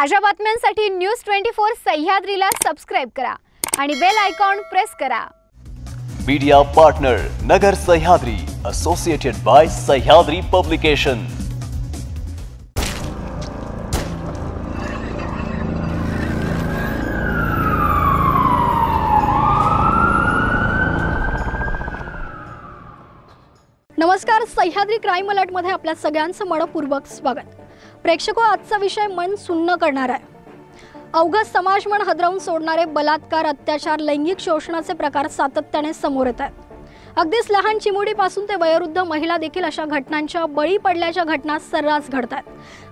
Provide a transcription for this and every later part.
ताज्या बातम्यांसाठी news twenty four सह्याद्रीला सबस्क्राईब करा आणि बेल आयकॉन प्रेस करा. Media partner Nagar Sahyadri associated by Sahyadri publication नमस्कार सह्याद्री क्राईम अलर्टमध्ये आपल्या सगळ्यांचं मनपूर्वक स्वागत. प्रेक्षको आजचा विषय मन सुन्न करणार आहे. अवघड समाज मन हदरवून सोडणारे बलात्कार अत्याचार लैंगिक शोषणाचे प्रकार सातत्याने समोर येत आहेत. अगदीच लहान चिमुडीपासून ते वयोवृद्ध महिला देखील अशा घटनांच्या बळी पडल्याच्या घटना सर्रास घडतात.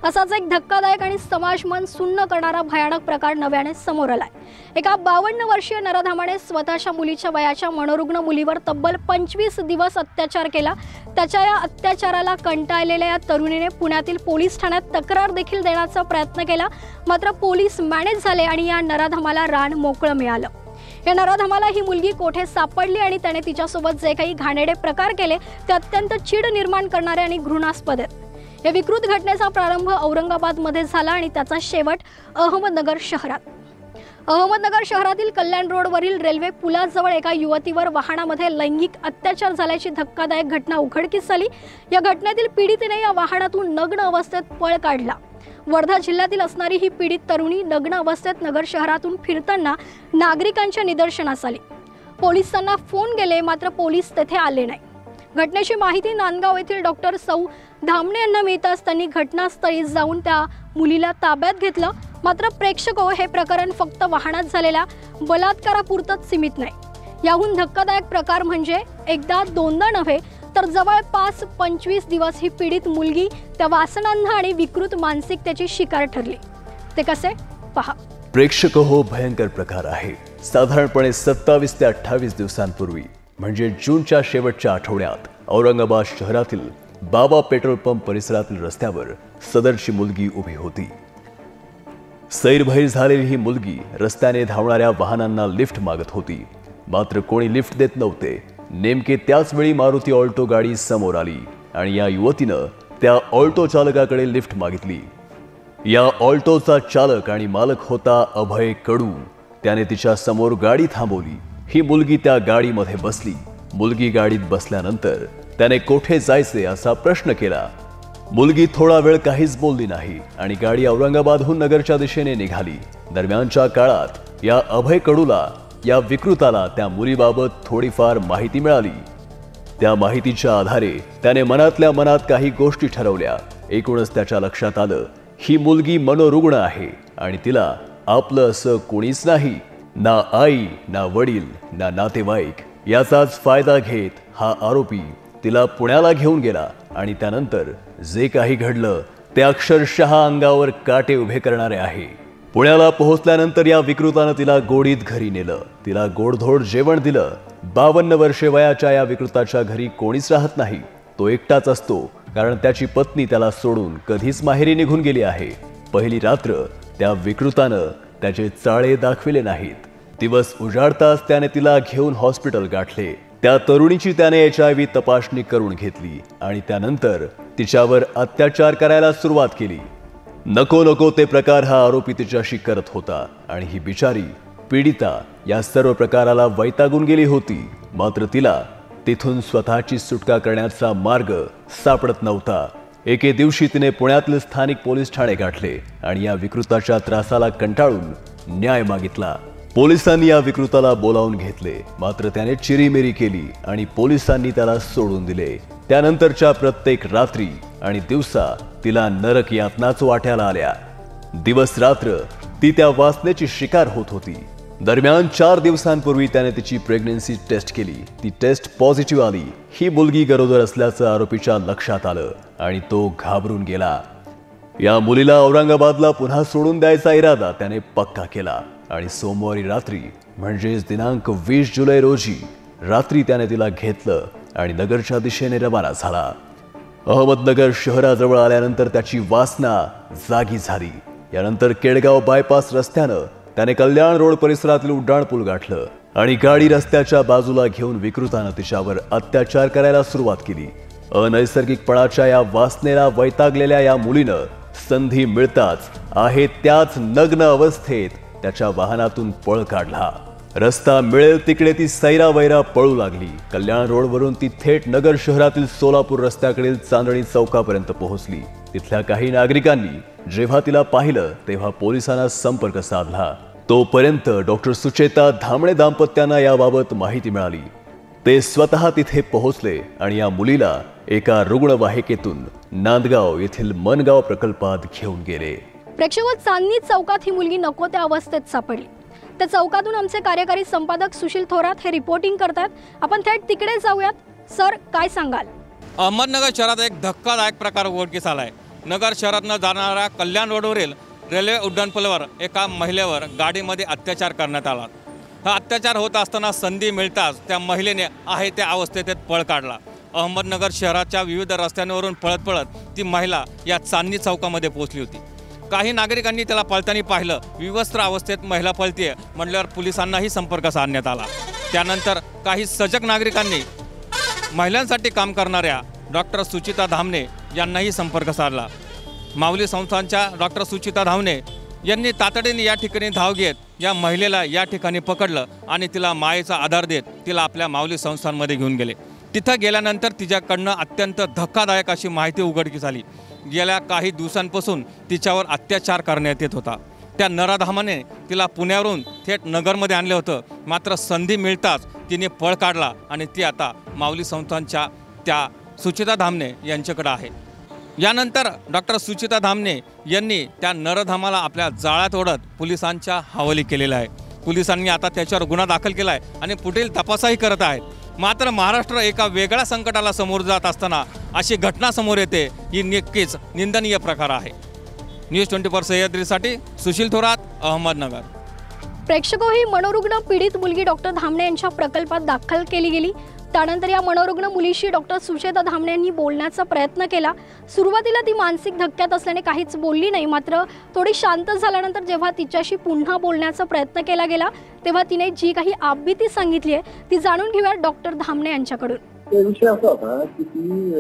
असाच एक धक्कादायक आणि समाज मन सुन्न करणारा भयानक प्रकार नव्याने समोर आलाय. एका बावन्न वर्षीय नराधामाने स्वतःच्या मुलीच्या वयाच्या मनोरुग्ण मुलीवर तब्बल पंचवीस दिवस अत्याचार केला. त्याच्या या अत्याचाराला कंटाळलेल्या या तरुणीने पुण्यातील पोलीस ठाण्यात तक्रार देखील देण्याचा प्रयत्न केला. मात्र पोलीस मॅनेज झाले आणि या नराधमाला रान मोकळं मिळालं. या नराधमाला ही मुलगी कोठे सापडली आणि त्याने तिच्यासोबत जे काही घाणेडे प्रकार केले ते अत्यंत चीड निर्माण करणारे आणि घृणास्पद आहेत. या विकृत घटनेचा प्रारंभ औरंगाबादमध्ये झाला आणि त्याचा शेवट अहमदनगर शहरात. अहमदनगर शहरातील कल्याण रोडवरील रेल्वे पुलाजवळ एका युवतीवर वाहनामध्ये लैंगिक अत्याचार झाल्याची धक्कादायक घटना उघडकीस आली. या घटनेतील पीडितेने या वाहनातून नग्न अवस्थेत पळ काढला. वर्धा जिल्ह्यातील असणारी ही पीडित तरुणी नग्न अवस्थेत नगर शहरातून फिरताना नागरिकांच्या निदर्शनास आली. पोलिसांना फोन गेले मात्र पोलीस तेथे आले नाही. घटनेची माहिती नांदगाव येथील डॉक्टर सौ धामणे यांना मिळताच त्यांनी घटनास्थळी जाऊन त्या मुलीला ताब्यात घेतलं. मात्र प्रेक्षको हे प्रकरण फक्त वाहनात झालेल्या बलात्कारापुरतंच सीमित नाही. याहून धक्कादायक प्रकार म्हणजे एकदा दोनदा नव्हे तर जवळपास पंचवीस दिवस ही पीडित मुलगी त्या वासनांना आणि विकृत मानसिकतेची शिकार ठरली. ते कसे? पहा. प्रेक्षक हो भयंकर प्रकार आहे. साधारणपणे सत्तावीस ते अठ्ठावीस दिवसांपूर्वी म्हणजे जूनच्या शेवटच्या आठवड्यात औरंगाबाद शहरातील बाबा पेट्रोल पंप परिसरातील रस्त्यावर सदरची मुलगी उभी होती. सैरभैर झालेली ही मुलगी रस्त्याने धावणाऱ्या वाहनांना लिफ्ट मागत होती. मात्र कोणी लिफ्ट देत नव्हते. नेमके त्याच वेळी मारुती ऑल्टो गाडी समोर आली आणि या युवतीनं त्या ऑल्टो चालकाकडे लिफ्ट मागितली. या ऑल्टोचा चालक आणि मालक होता अभय कडू. त्याने तिच्या समोर गाडी थांबवली. ही मुलगी त्या गाडीमध्ये बसली. मुलगी गाडीत बसल्यानंतर त्याने कोठे जायचे असा प्रश्न केला. मुलगी थोडा वेळ काहीच बोलली नाही आणि गाडी औरंगाबादहून नगरच्या दिशेने निघाली. दरम्यानच्या काळात या अभय कडूला या विकृताला त्या मुलीबाबत थोडीफार माहिती मिळाली. त्या माहितीच्या आधारे त्याने मनातल्या मनात काही गोष्टी ठरवल्या. एकूणच त्याच्या लक्षात आलं ही मुलगी मनोरुग्ण आहे आणि तिला आपलं असं कोणीच नाही ना आई ना वडील ना नातेवाईक याचाच फायदा घेत हा आरोपी तिला पुण्याला घेऊन गेला आणि त्यानंतर जे काही घडलं ते अक्षरशः अंगावर काटे उभे करणारे आहे. पुण्याला पोहोचल्यानंतर या विकृतानं तिला गोडीत घरी नेलं. तिला गोडधोड जेवण दिलं. बावन्न वर्षे वयाच्या या विकृताच्या घरी कोणीच राहत नाही. तो एकटाच असतो कारण त्याची पत्नी त्याला सोडून कधीच माहेरी निघून गेली आहे. पहिली रात्र त्या विकृतानं त्याचे चाळे दाखविले नाहीत. दिवस उजाडताच त्याने तिला घेऊन हॉस्पिटल गाठले. त्या तरुणीची त्याने एच आय व्ही तपासणी करून घेतली आणि त्यानंतर तिच्यावर अत्याचार करायला सुरुवात केली. नको नको ते प्रकार हा आरोपी तिच्याशी करत होता आणि ही बिचारी पीडिता या सर्व प्रकाराला वैतागून गेली होती. मात्र तिला तिथून स्वतःची सुटका करण्याचा मार्ग सापडत नव्हता. एके दिवशी तिने पुण्यातील स्थानिक पोलीस ठाणे गाठले आणि या विकृताच्या त्रासाला कंटाळून न्याय मागितला. पोलिसांनी या विकृताला बोलावून घेतले. मात्र त्याने चिरीमिरी केली आणि पोलिसांनी त्याला सोडून दिले. त्यानंतरच्या प्रत्येक रात्री आणि दिवसा तिला नरक यातनाच वाट्याला आल्या. दिवस रात्र ती त्या वासनेची शिकार होत होती. दरम्यान चार दिवसांपूर्वी त्याने तिची प्रेग्नन्सी टेस्ट केली. ती टेस्ट पॉझिटिव्ह आली. ही मुलगी गरोदर असल्याचं आरोपीच्या लक्षात आलं आणि तो घाबरून गेला. या मुलीला औरंगाबादला पुन्हा सोडून द्यायचा इरादा त्याने पक्का केला. आणि सोमवारी रात्री म्हणजेच दिनांक वीस जुलै रोजी रात्री त्याने तिला घेतलं आणि नगरच्या दिशेने रवाना झाला. अहमदनगर शहराजवळ आल्यानंतर त्याची वासना जागी झाली. यानंतर केडगाव बायपास रस्त्यानं त्याने कल्याण रोड परिसरातील उड्डाण पूल गाठलं आणि गाडी रस्त्याच्या बाजूला घेऊन विकृतानं तिच्यावर अत्याचार करायला सुरुवात केली. अनैसर्गिकपणाच्या या वासनेला वैतागलेल्या या मुलीनं संधी मिळताच आहे त्याच नग्न अवस्थेत त्याच्या वाहनातून पळ काढला. रस्ता मिळेल तिकडे ती सैरा वैरा पळू लागली. कल्याण रोडवरून ती थेट नगर शहरातील सोलापूर रस्त्याकडील चांदणी चौकापर्यंत पोहोचली. तिथल्या काही नागरिकांनी जेव्हा तिला पाहिलं तेव्हा पोलिसांना संपर्क साधला. तोपर्यंत डॉक्टर सुचेता धामणे दाम्पत्यांना याबाबत माहिती मिळाली. ते स्वतः तिथे पोहोचले आणि या मुलीला एका रुग्णवाहिकेतून नांदगाव येथील मनगाव प्रकल्पात घेऊन गेले. प्रेक्षक चांदणी चौकात ही मुलगी नको त्या अवस्थेत सापडली. त्या चौकातून आमचे कार्यकारी संपादक सुशील थोरात हे रिपोर्टिंग करतात. आपण थेट तिकडे जाऊयात. सर काय सांगाल? अहमदनगर शहरात एक धक्कादायक प्रकार उघडकीस आला आहे नगर शहरातनं जाणाऱ्या कल्याण रोडवरील रेल्वे उड्डाणपुलावर एका महिलेवर गाडीमध्ये अत्याचार करण्यात आला. हा अत्याचार होत असताना संधी मिळताच त्या महिलेने आहे त्या अवस्थेत पळ काढला. अहमदनगर शहराच्या विविध रस्त्यांवरून पळत पळत ती महिला या चांदणी चौकामध्ये पोहोचली होती. काही नागरिकांनी त्याला पळताना पाहिलं. विवस्त्र अवस्थेत महिला पळतीये म्हटल्यावर पोलिसांनाही संपर्क साधण्यात आला. त्यानंतर काही सजग नागरिकांनी महिलांसाठी काम करणाऱ्या डॉक्टर सुचिता धामणे यांनाही संपर्क साधला. माऊली संस्थांच्या डॉक्टर सुचिता धामणे यांनी तातडीने या ठिकाणी धाव घेत या महिलेला या ठिकाणी पकडलं आणि तिला मायेचा आधार देत तिला आपल्या माऊली संस्थांमध्ये घेऊन गेले. तिथं गेल्यानंतर तिच्याकडनं अत्यंत धक्कादायक अशी माहिती उघडकीस आली. गेल्या काही दिवसांपासून तिच्यावर अत्याचार करण्यात येत होता. त्या नराधामाने तिला पुण्यावरून थेट नगरमध्ये आणलं होतं. मात्र संधी मिळताच तिने पळ काढला आणि ती आता माऊली संस्थांच्या त्या सुचिता धामणे यांच्याकडे आहे. यानंतर डॉक्टर सुचिता धामणे यांनी त्या नरधामाला आपल्या जाळ्यात ओढत पोलिसांच्या हवाली केलेला आहे. पोलिसांनी आता त्याच्यावर गुन्हा दाखल केला आहे आणि पुढील तपासही करत आहेत. मात्र महाराष्ट्र एका वेगळ्या संकटाला समोर जात असताना अशी घटना समोर येते ही नक्कीच निंदनीय प्रकार आहे. न्यूज ट्वेंटी फोर सह्याद्रीसाठी सुशील थोरात अहमदनगर. प्रेक्षको हो, ही मनोरुग्ण पीडित मुलगी डॉक्टर धामणे यांच्या प्रकल्पात दाखल केली गेली. त्यानंतर या मनोरुग्ण मुलीशी डॉक्टर सुचेता धामणे यांनी बोलण्याचा प्रयत्न केला. सुरुवातीला ती मानसिक धक्क्यात असल्याने काहीच बोलली नाही. मात्र थोडी शांत झाल्यानंतर जेव्हा तिच्याशी पुन्हा बोलण्याचा प्रयत्न केला गेला तेव्हा तिने जी काही आपबीती सांगितली आहे ती जाणून घेऊया डॉक्टर धामणे यांच्याकडून. विषय असा होता की ती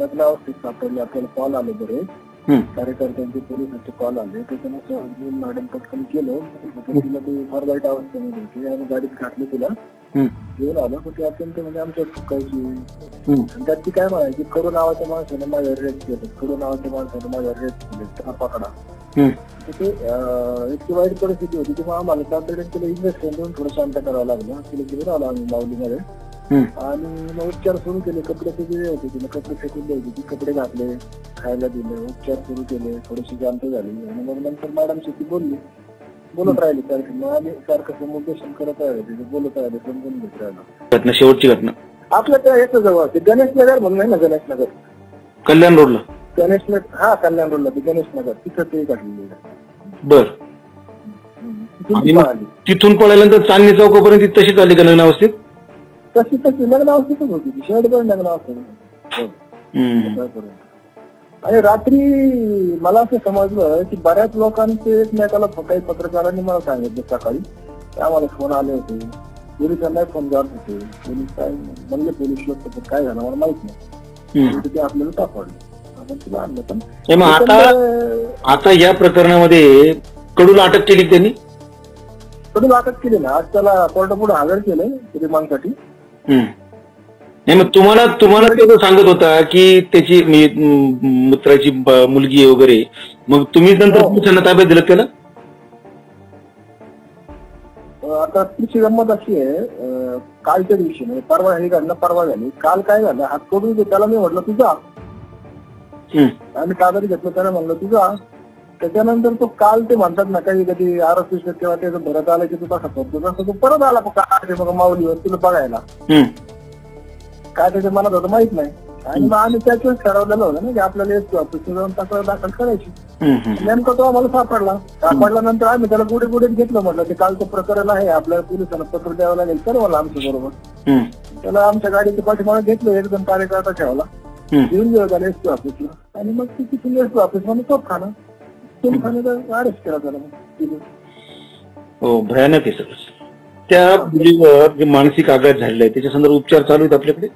लग्नावस्थेत सापडली. आपल्याला कॉल आले बरेच. कार्यकर्त्यांचे पोलिसांचे कॉल आले. त्याच्यानुसार मी मॅडम पटकन केलं. तर तिला ती फार वाईट अवस्थेमध्ये होती आम्ही गाडीत घातली तिला. घेऊन आलो. पण ती अत्यंत म्हणजे आमच्या चुकायची. आणि त्यात ती काय म्हणायची कडू नावाच्या माणसाने माझ्यावर रेट केलं. कडू नावाच्या माणसाने माझ्यावर रेट केले. त्याला पकडा. तर ते इतकी वाईट परिस्थिती होती. की मग आम्हाला तातडीने तिला इंजेक्शन देऊन थोडं शांत करावं लागलं. तिला घेऊन आलो आम्ही माऊलीमध्ये. आणि मग उपचार सुरू केले. कपडे सगळे होते. तिला कपडे फेकून द्यायचे. ती कपडे घातले खायला दिले उपचार सुरू केले. थोडीशी शांत झाली. आणि मग नंतर मॅडमशी ती बोलली. बोलत राहिली. सारखी मग आम्ही सारखं समुपदेशन करत राहिले. तिथे बोलत राहिले. समजून घेत राहिलो? घटना शेवटची घटना. आपल्या त्या याचं जवळ ते गणेश नगर म्हणून आहे ना गणेश नगर? कल्याण रोडला. गणेश नगर हा कल्याण रोडला. ते गणेश नगर. तिथं ते घडलेली आहे. बर. तिथून पळाल्यानंतर चांदणी चौकापर्यंत ती तशीच आली का लग्न अवस्थेत? तशी तशी लग्न अवस्थेतच होती. ती शेड पण लग्न अवस्थेत. आणि रात्री मला असं समजलं की बऱ्याच लोकांचे एकमेकाला काही पत्रकारांनी मला सांगितलं सकाळी. आम्हाला फोन आले होते. पोलिसांना फोन जात होते. पोलीस काय म्हणले पोलीस लोक काय झालं मला माहीत नाही. ते आपल्याला सापडले आता आता या प्रकरणामध्ये कडूला अटक केली त्यांनी? कडून अटक केली ना. आज त्याला कोर्टापुढे हजर केले रिमांडसाठी. नाही मग तुम्हाला तुम्हाला ते सांगत होता की त्याची मित्राची मुलगी वगैरे. मग तुम्ही नंतर हो. पोलिसांना ताब्यात दिलं त्याला? आता तिची गंमत अशी आहे कालच्या दिवशी म्हणजे परवा हे घडलं परवा झाली. काल काय झालं हात करून त्याला मी म्हटलं तुझा. आम्ही कागद घेतलं त्याला म्हणलं तुझा त्याच्यानंतर तो काल ते म्हणतात ना काही कधी आरोपी तेव्हा त्याचं भरत आलं की तू तसा करतो तसं तो परत आला काय मग माऊलीवर तुला बघायला. काय त्याच्या मनात होतं माहीत नाही. आणि मग आम्ही त्याच्याच ठरवलेलं होतं ना की आपल्याला एस ऑफिसला जाऊन तक्रार दाखल करायची. नेमका तो आम्हाला सापडला. सापडल्यानंतर आम्ही त्याला गुढे गुढीत घेतलं म्हटलं ते कालचं प्रकरण आहे आपल्याला पोलिसांना पत्र द्यावं लागेल. तर मला आमच्या बरोबर. त्याला आमच्या गाडीच्या पाठीमागे घेतलं एकदम कार्यकर्ता ठेवला. घेऊन गेलो त्याला एस ऑफिसला आणि मग ती तिथून एस ऑफिसमध्ये तोप खाण्याचा अरेस्ट केला त्याला मग तिथे. हो भयानक आहे सगळं त्या मुलीवर जे मानसिक आघात झालेला आहे त्याच्या संदर्भात उपचार चालू आहेत आपल्याकडे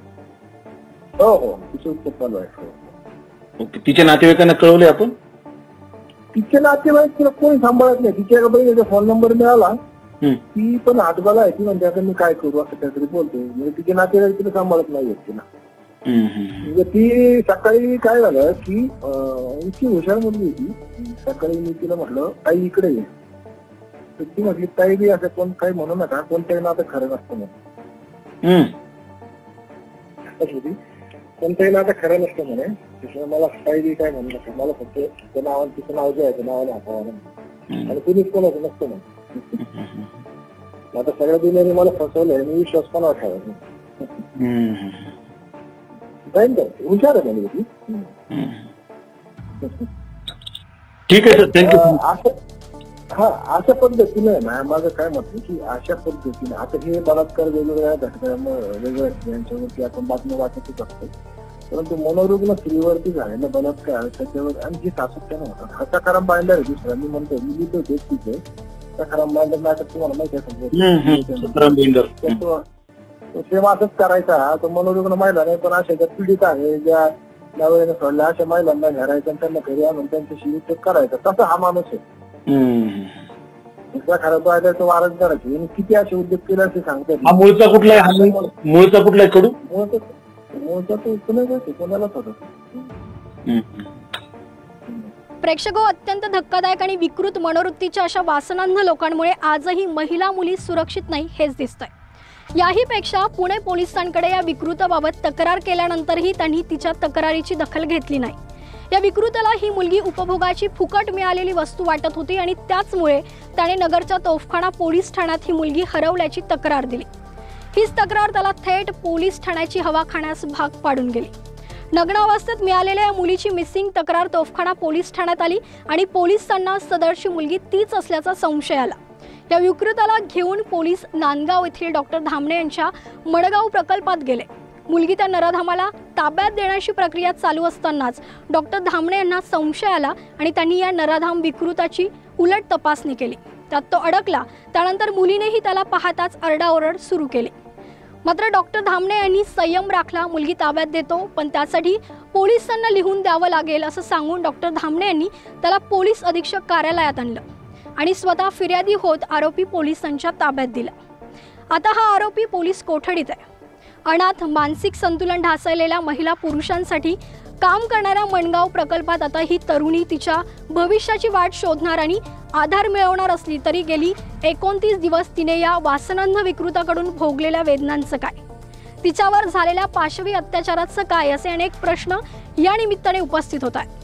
हो हो तिथे उत्तर चालू आहे हो. ओके. तिच्या नातेवाईकांना कळवले आपण तिचे नातेवाईक तिला कोणी सांभाळत नाही तिच्या बहिणीचा फोन नंबर मिळाला हम्म. ती पण हातबाला आहे ती म्हणते आता मी काय करू असं काहीतरी बोलते म्हणजे तिचे नातेवाईक तिला सांभाळत नाही तिला. म्हणजे ती सकाळी काय झालं की इतकी हुशार मुलगी होती. सकाळी मी तिला म्हटलं ताई इकडे ये. तर ती म्हटली ताई बी असं कोण काही म्हणू नका कोणत्याही नातं खरं नसतं म्हणून. कोणत्याही नातं खरं नसतं म्हणे. त्याच्यामुळे मला ताई बी काय म्हणू नका. मला फक्त त्या नावाने तिचं नाव जे आहे त्या नावाने हातावा हम्म. आणि कुणीच कोणाचं नसतं म्हणून आता सगळ्या दुनियाने मला फसवलंय मी विश्वास कोणावर ठेवायचा का हुशार आहे म्हणजे ठीक आहे सर थँक्यू हा अशा पद्धतीने ना माझं काय आहे की अशा पद्धतीने आता हे बलात्कार वेगवेगळ्या घटकांमुळे वेगवेगळ्या स्त्रियांच्यावरती आपण बातमी वाचतच असतो परंतु मनोरुग्ण स्त्रीवरती झालेला बलात्कार त्याच्यावर आणि जे सातत्यानं होतात हा सकाराम बांधला आहे दुसरा मी म्हणतो मी लिहितो ते तिथे सकाराम बांधर नाटक तुम्हाला माहिती आहे सेम असंच करायचा तो मनोरुग्ण महिला नाही पण अशा ज्या पीडित आहे ज्या नवऱ्याने सोडल्या अशा महिलांना घरायचं आणि त्यांना घरी आणून त्यांच्याशी युद्ध करायचा. तसा हा माणूस आहे. हम्म. त्या खरं पाहिल्याचं वारस करायचे. किती असे उद्योग केले असे सांगतात. हा मूळचा कुठला आहे? हा मूळ- मूळचा कुठला आहे कडू? मूळचा तो पुण्याचा आहे, पुण्यालाच होता हम्म. प्रेक्षको अत्यंत धक्कादायक आणि विकृत मनोवृत्तीच्या अशा वासनांध लोकांमुळे आजही महिला मुली सुरक्षित नाही हेच दिसतंय. याहीपेक्षा पुणे पोलिसांकडे या विकृताबाबत तक्रार केल्यानंतरही त्यांनी तिच्या तक्रारीची दखल घेतली नाही. या विकृताला ही मुलगी उपभोगाची फुकट मिळालेली वस्तू वाटत होती आणि त्याचमुळे त्याने नगरच्या तोफखाना पोलीस ठाण्यात ही मुलगी हरवल्याची तक्रार दिली. हीच तक्रार त्याला थेट पोलीस ठाण्याची हवा खाण्यास भाग पाडून गेली. नग्न अवस्थेत मिळालेल्या या मुलीची मिसिंग तक्रार तोफखाना पोलीस ठाण्यात आली आणि पोलिसांना सदरची मुलगी तीच असल्याचा संशय आला. या विकृताला घेऊन पोलीस नांदगाव येथील डॉक्टर धामणे यांच्या मडगाव प्रकल्पात गेले. मुलगी त्या नराधामाला ताब्यात देण्याची प्रक्रिया चालू असतानाच डॉक्टर धामणे यांना संशय आला आणि त्यांनी या नराधाम विकृताची उलट तपासणी केली. त्यात तो अडकला. त्यानंतर मुलीनेही त्याला पाहताच अरडाओरड सुरू केली. मात्र डॉक्टर धामणे यांनी संयम राखला. मुलगी ताब्यात देतो पण त्यासाठी पोलिसांना लिहून द्यावं लागेल असं सांगून डॉक्टर धामणे यांनी त्याला पोलीस अधीक्षक कार्यालयात आणलं. आणि स्वतः फिर्यादी होत आरोपी पोलिसांच्या ताब्यात दिला. आता हा आरोपी पोलीस कोठडीत आहे? अनाथ मानसिक संतुलन ढासळलेल्या महिला पुरुषांसाठी काम करणाऱ्या मनगाव प्रकल्पात आता ही तरुणी तिच्या भविष्याची वाट शोधणार आणि आधार मिळवणार असली तरी गेली एकोणतीस दिवस तिने या वासनांध विकृताकडून भोगलेल्या वेदनांचं काय? तिच्यावर झालेल्या पाशवी अत्याचाराचं काय? असे अनेक प्रश्न या निमित्ताने उपस्थित होत आहेत.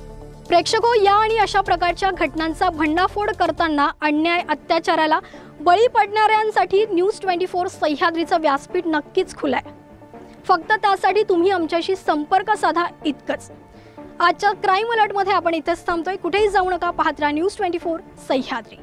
प्रेक्षको या आणि अशा प्रकारच्या घटनांचा भंडाफोड करताना अन्याय अत्याचाराला बळी पडणाऱ्यांसाठी न्यूज ट्वेंटी फोर सह्याद्रीचं व्यासपीठ नक्कीच खुलं आहे फक्त त्यासाठी तुम्ही आमच्याशी संपर्क साधा इतकंच. आजच्या क्राईम अलर्टमध्ये आपण इथेच थांबतोय. कुठेही जाऊ नका. पाहत राहा न्यूज ट्वेंटी फोर सह्याद्री.